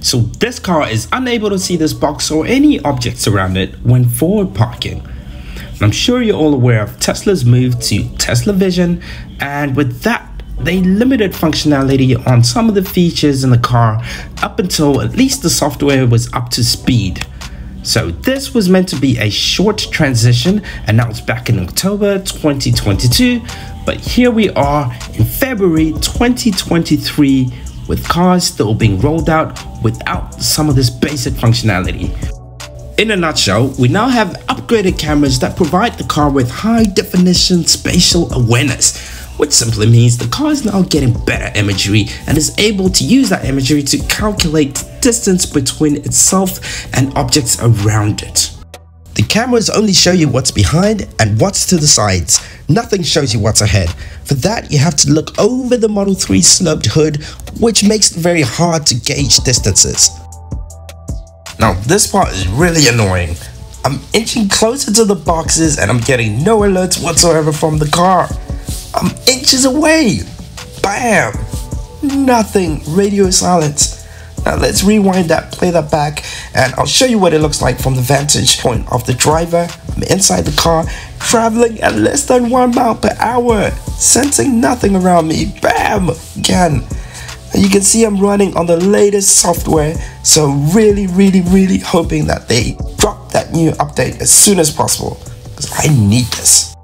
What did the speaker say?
So this car is unable to see this box or any objects around it when forward parking. I'm sure you're all aware of Tesla's move to Tesla Vision and with that they limited functionality on some of the features in the car up until at least the software was up to speed. So this was meant to be a short transition announced back in October 2022, but here we are in February 2023 with cars still being rolled out without some of this basic functionality. In a nutshell, we now have upgraded cameras that provide the car with high definition spatial awareness, which simply means the car is now getting better imagery and is able to use that imagery to calculate distance between itself and objects around it. The cameras only show you what's behind and what's to the sides. Nothing shows you what's ahead. For that, you have to look over the Model 3 sloped hood, which makes it very hard to gauge distances. Now, this part is really annoying. I'm inching closer to the boxes and I'm getting no alerts whatsoever from the car. I'm inches away. Bam! Nothing. Radio silence. Now let's rewind that, play that back, and I'll show you what it looks like from the vantage point of the driver. Inside the car, traveling at less than one mile per hour, sensing nothing around me. Bam! Again. And you can see I'm running on the latest software, so really, really, really hoping that they drop that new update as soon as possible, because I need this.